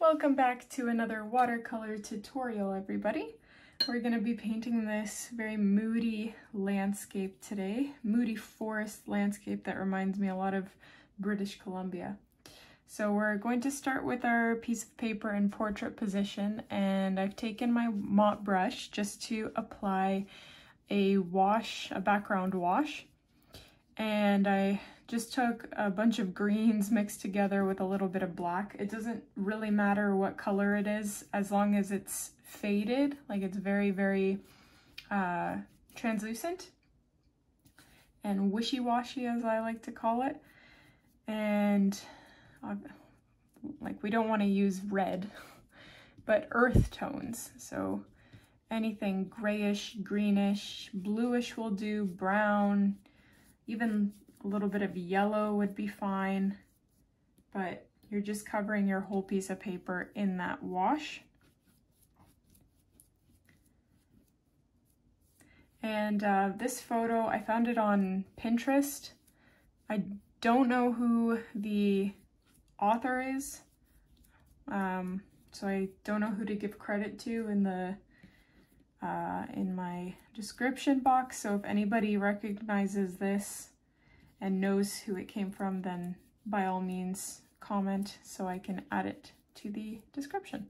Welcome back to another watercolor tutorial, everybody. We're going to be painting this very moody landscape today, moody forest landscape that reminds me a lot of British Columbia. So we're going to start with our piece of paper in portrait position and I've taken my mop brush just to apply a wash, a background wash. And I just took a bunch of greens mixed together with a little bit of black. It doesn't really matter what color it is as long as it's faded, like it's very, very uh, translucent and wishy-washy as I like to call it. And uh, like we don't want to use red, but earth tones. So anything grayish, greenish, bluish will do, brown, even a little bit of yellow would be fine, but you're just covering your whole piece of paper in that wash. And uh, this photo, I found it on Pinterest. I don't know who the author is, um, so I don't know who to give credit to in the uh, in my description box. So if anybody recognizes this, and knows who it came from, then by all means comment so I can add it to the description.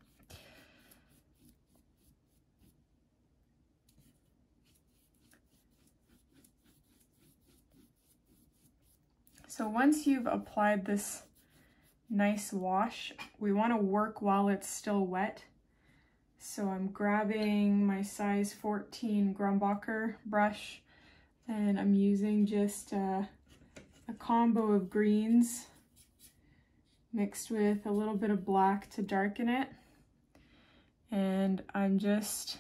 So once you've applied this nice wash, we want to work while it's still wet. So I'm grabbing my size 14 Grumbacher brush and I'm using just uh, a combo of greens mixed with a little bit of black to darken it. And I'm just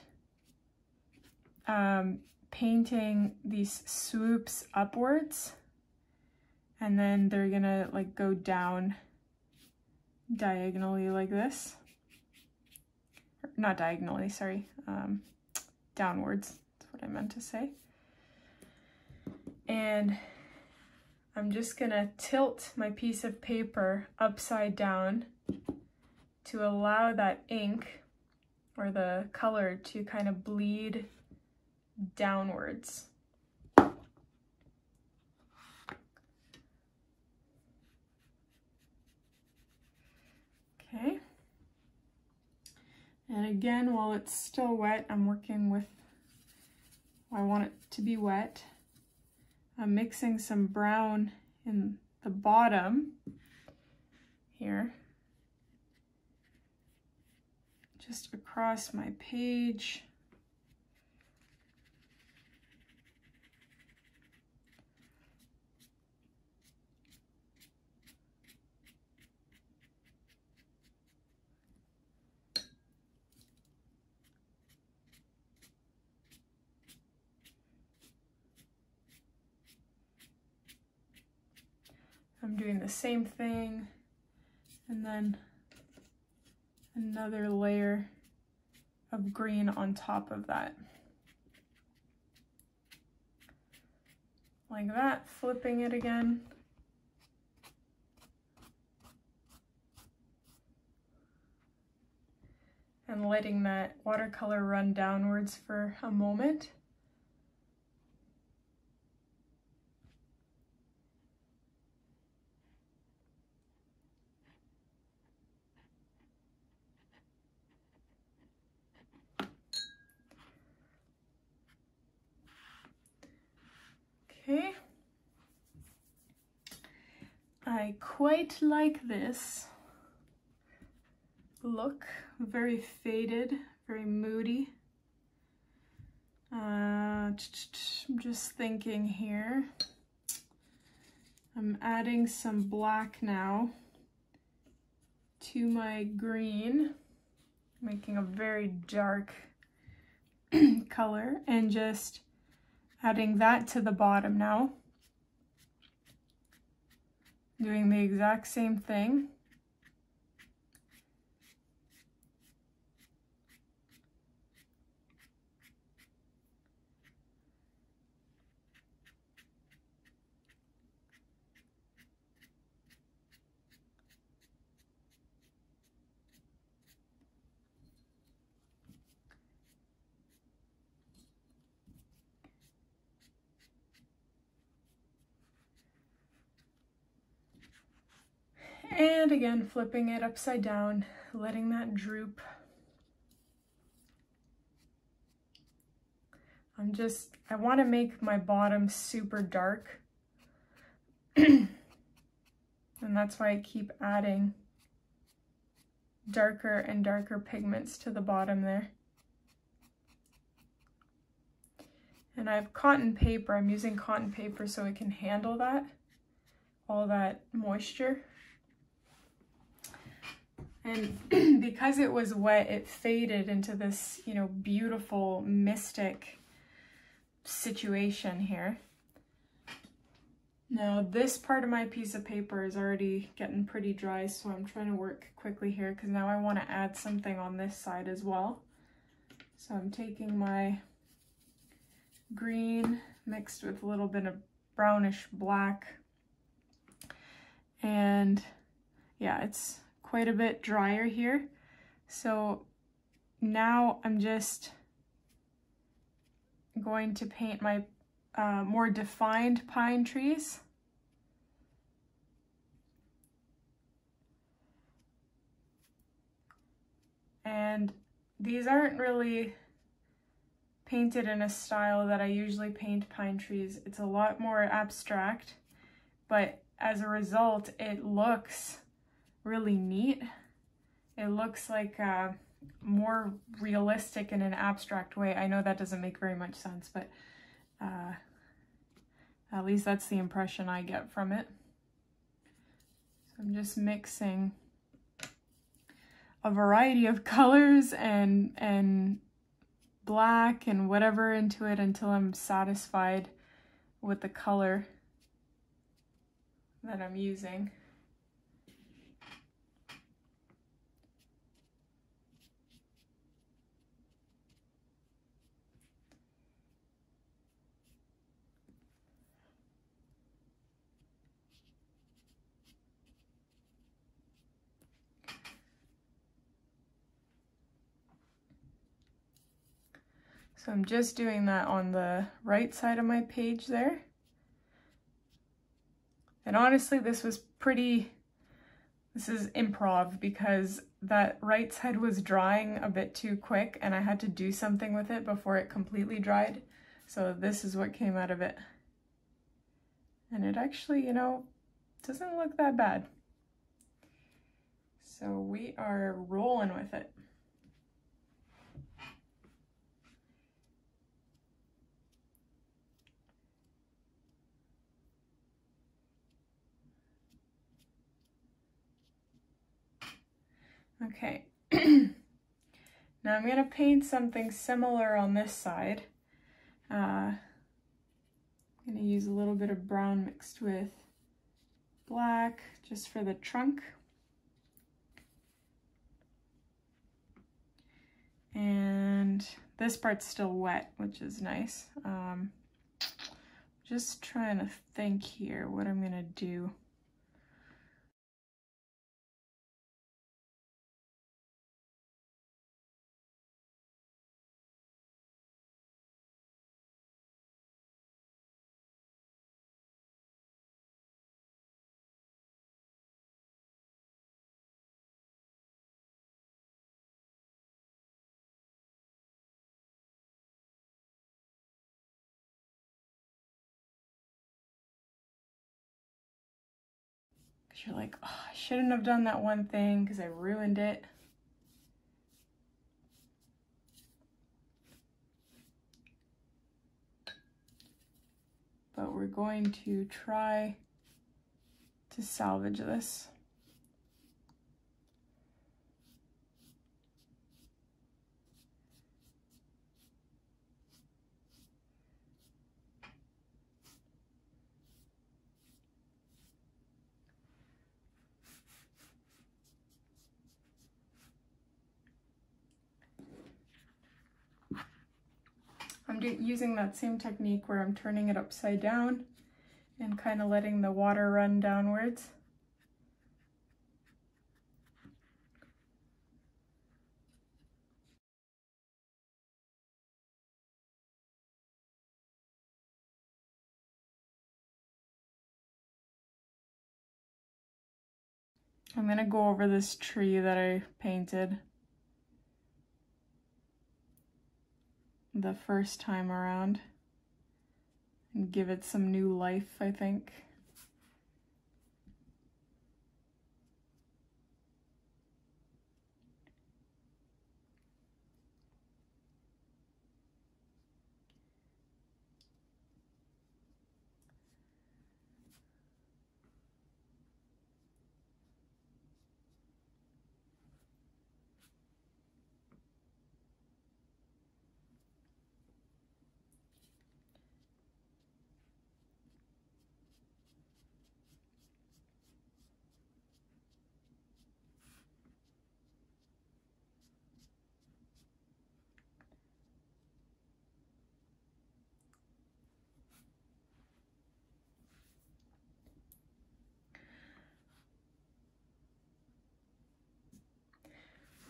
um, painting these swoops upwards and then they're gonna like go down diagonally like this. Not diagonally, sorry, um, downwards, that's what I meant to say. And I'm just gonna tilt my piece of paper upside down to allow that ink or the color to kind of bleed downwards. Okay. And again, while it's still wet, I'm working with, I want it to be wet. I'm mixing some brown in the bottom here, just across my page. I'm doing the same thing and then another layer of green on top of that. Like that, flipping it again. And letting that watercolor run downwards for a moment. Okay. I quite like this look, very faded, very moody. Uh, I'm just thinking here. I'm adding some black now to my green, making a very dark color and just adding that to the bottom now. Doing the exact same thing. And again, flipping it upside down, letting that droop. I'm just, I want to make my bottom super dark. and that's why I keep adding darker and darker pigments to the bottom there. And I have cotton paper. I'm using cotton paper so it can handle that, all that moisture. And because it was wet, it faded into this, you know, beautiful mystic situation here. Now this part of my piece of paper is already getting pretty dry, so I'm trying to work quickly here because now I want to add something on this side as well. So I'm taking my green mixed with a little bit of brownish black and yeah, it's quite a bit drier here. So now I'm just going to paint my uh, more defined pine trees. And these aren't really painted in a style that I usually paint pine trees. It's a lot more abstract, but as a result, it looks really neat. It looks like uh, more realistic in an abstract way. I know that doesn't make very much sense, but uh, at least that's the impression I get from it. So I'm just mixing a variety of colors and and black and whatever into it until I'm satisfied with the color that I'm using. So I'm just doing that on the right side of my page there. And honestly, this was pretty, this is improv because that right side was drying a bit too quick and I had to do something with it before it completely dried. So this is what came out of it. And it actually, you know, doesn't look that bad. So we are rolling with it. Okay, now I'm going to paint something similar on this side. Uh, I'm to use a little bit of brown mixed with black just for the trunk. And this part's still wet, which is nice. Um, just trying to think here what I'm going to do. You're like, oh, I shouldn't have done that one thing because I ruined it. But we're going to try to salvage this. I'm using that same technique where I'm turning it upside down and kind of letting the water run downwards. I'm gonna go over this tree that I painted the first time around and give it some new life, I think.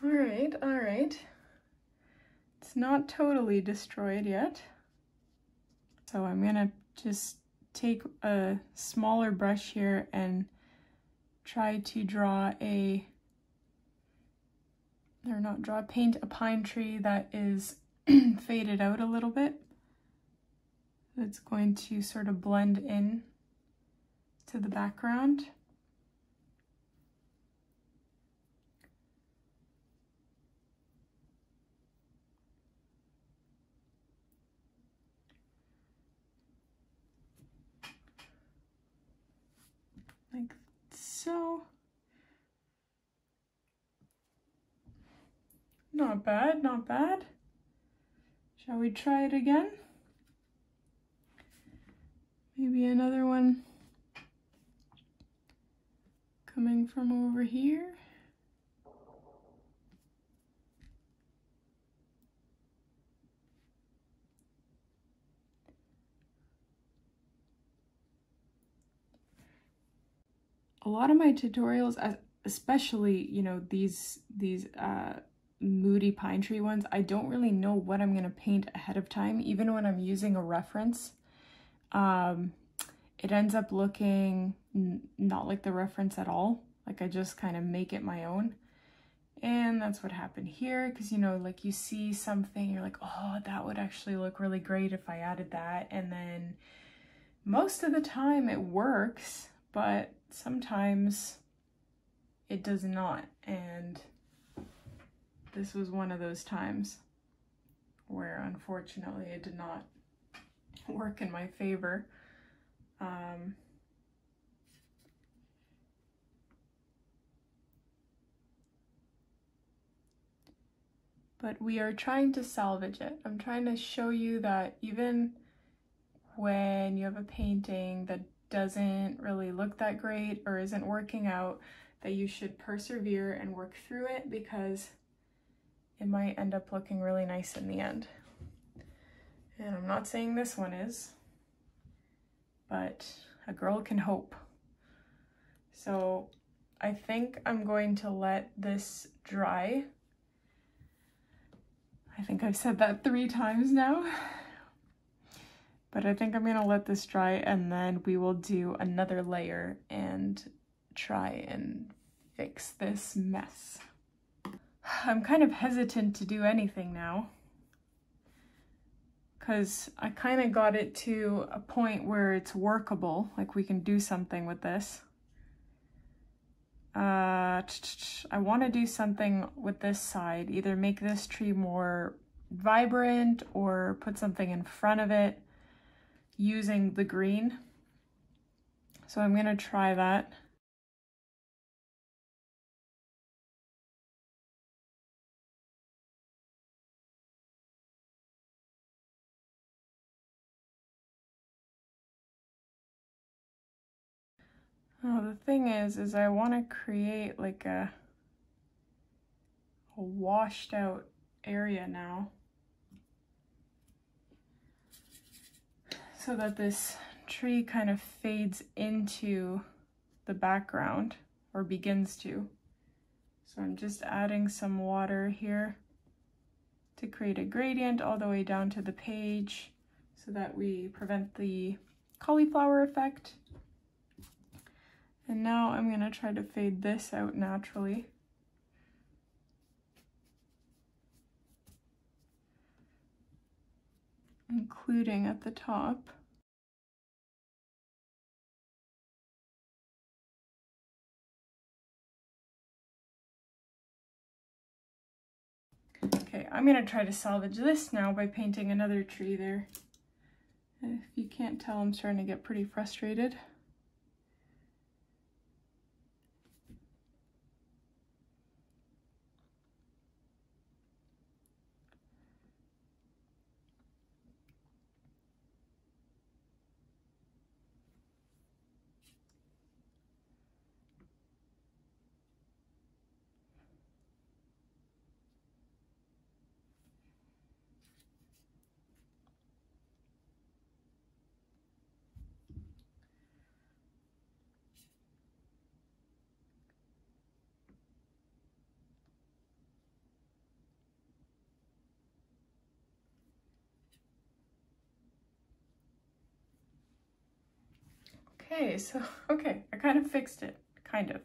All right, all right. It's not totally destroyed yet. So I'm gonna just take a smaller brush here and try to draw a, or not draw, paint a pine tree that is faded out a little bit. It's going to sort of blend in to the background. like so. Not bad, not bad. Shall we try it again? Maybe another one coming from over here. Lot of my tutorials, especially, you know, these, these, uh, moody pine tree ones, I don't really know what I'm going to paint ahead of time, even when I'm using a reference. Um, it ends up looking not like the reference at all. Like I just kind of make it my own. And that's what happened here because, you know, like you see something, you're like, oh, that would actually look really great if I added that. And then most of the time it works, but sometimes it does not. And this was one of those times where unfortunately it did not work in my favor. Um, but we are trying to salvage it. I'm trying to show you that even when you have a painting that doesn't really look that great or isn't working out, that you should persevere and work through it because it might end up looking really nice in the end. And I'm not saying this one is, but a girl can hope. So I think I'm going to let this dry. I think I've said that three times now. But I think I'm gonna let this dry and then we will do another layer and try and fix this mess. I'm kind of hesitant to do anything now because I kind of got it to a point where it's workable, like we can do something with this. Uh, I want to do something with this side, either make this tree more vibrant or put something in front of it using the green. So I'm going to try that. Oh, the thing is, is I want to create like a, a washed out area now. So that this tree kind of fades into the background or begins to. So I'm just adding some water here to create a gradient all the way down to the page so that we prevent the cauliflower effect. And now I'm going to try to fade this out naturally. Including at the top. Okay, I'm going to try to salvage this now by painting another tree there. If you can't tell, I'm starting to get pretty frustrated. Okay, so, okay, I kind of fixed it, kind of. I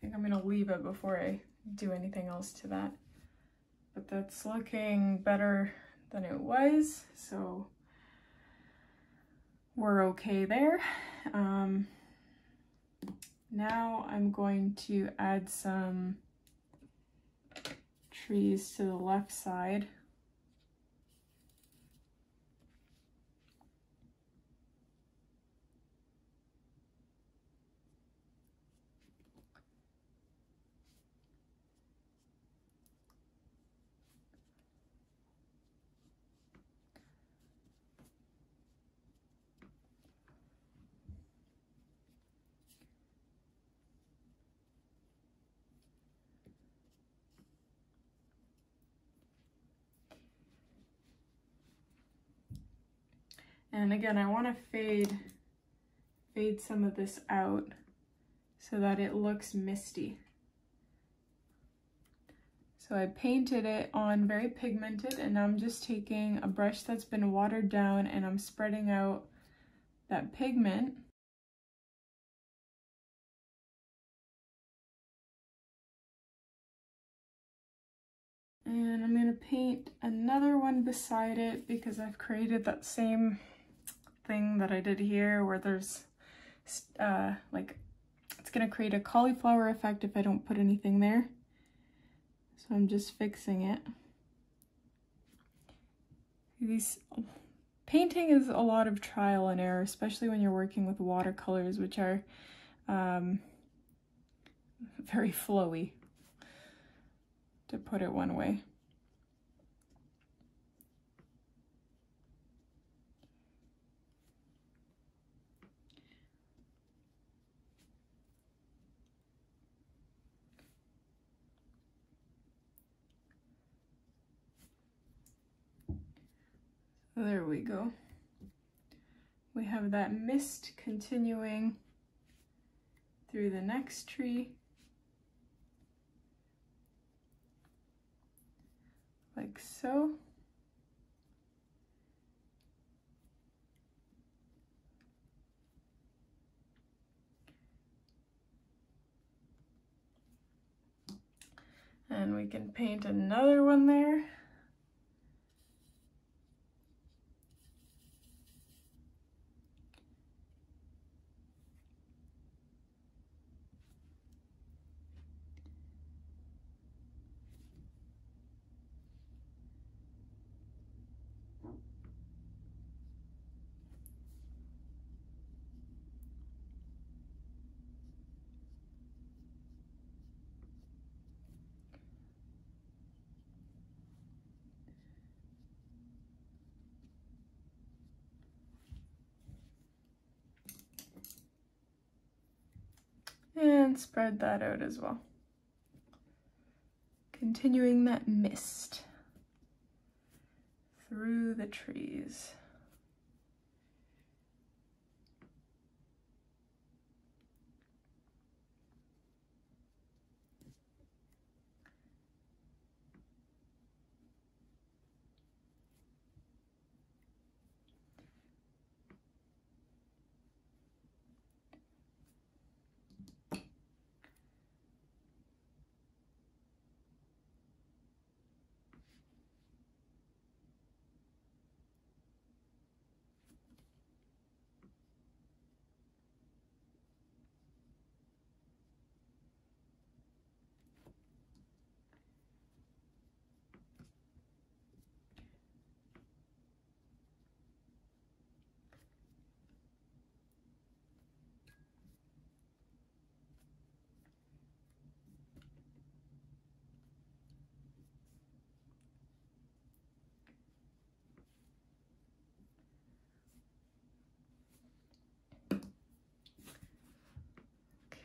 think I'm gonna leave it before I do anything else to that. But that's looking better than it was, so we're okay there. Um, now I'm going to add some trees to the left side. And again, I want to fade, fade some of this out so that it looks misty. So I painted it on very pigmented and I'm just taking a brush that's been watered down and I'm spreading out that pigment And I'm going to paint another one beside it because I've created that same thing that I did here where there's uh, like, it's gonna create a cauliflower effect if I don't put anything there. So I'm just fixing it. These painting is a lot of trial and error, especially when you're working with watercolors, which are um, very flowy, to put it one way. There we go. We have that mist continuing through the next tree. Like so. And we can paint another one there. And spread that out as well. Continuing that mist through the trees.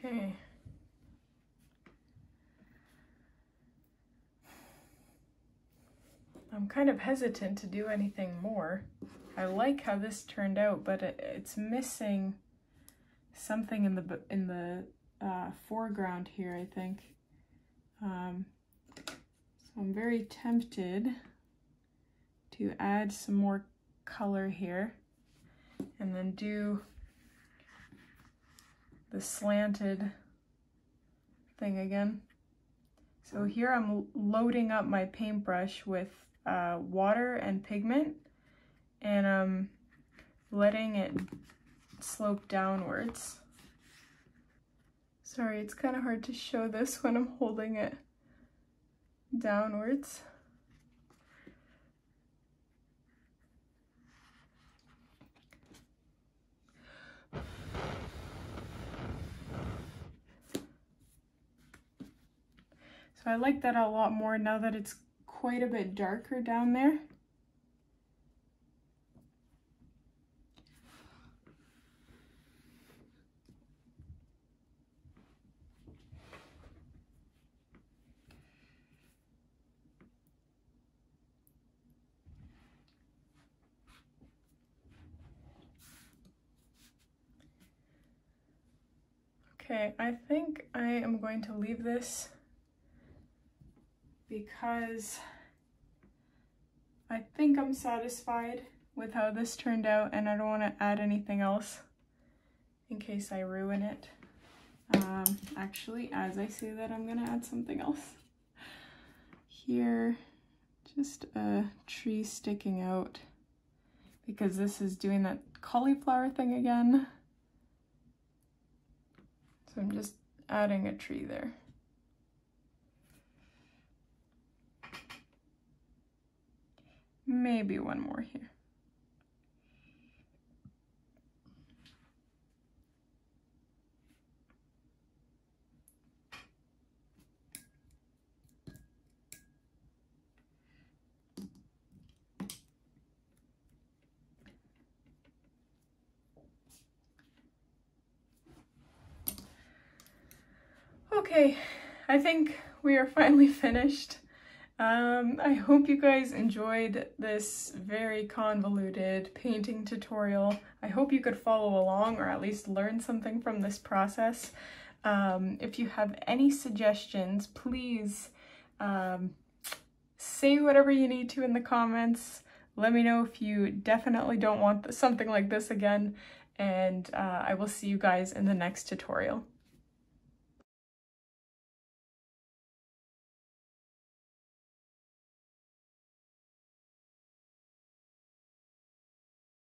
Okay. I'm kind of hesitant to do anything more. I like how this turned out, but it, it's missing something in the in the uh, foreground here, I think. Um, so I'm very tempted to add some more color here and then do the slanted thing again. So here I'm loading up my paintbrush with uh, water and pigment and I'm letting it slope downwards. Sorry, it's kind of hard to show this when I'm holding it downwards. So I like that a lot more now that it's quite a bit darker down there. Okay, I think I am going to leave this because I think I'm satisfied with how this turned out and I don't want to add anything else in case I ruin it. Um, actually, as I say that, I'm going to add something else. Here, just a tree sticking out because this is doing that cauliflower thing again. So I'm just adding a tree there. Maybe one more here. Okay, I think we are finally finished. Um, I hope you guys enjoyed this very convoluted painting tutorial. I hope you could follow along or at least learn something from this process. Um, if you have any suggestions, please um, say whatever you need to in the comments. Let me know if you definitely don't want something like this again, and uh, I will see you guys in the next tutorial.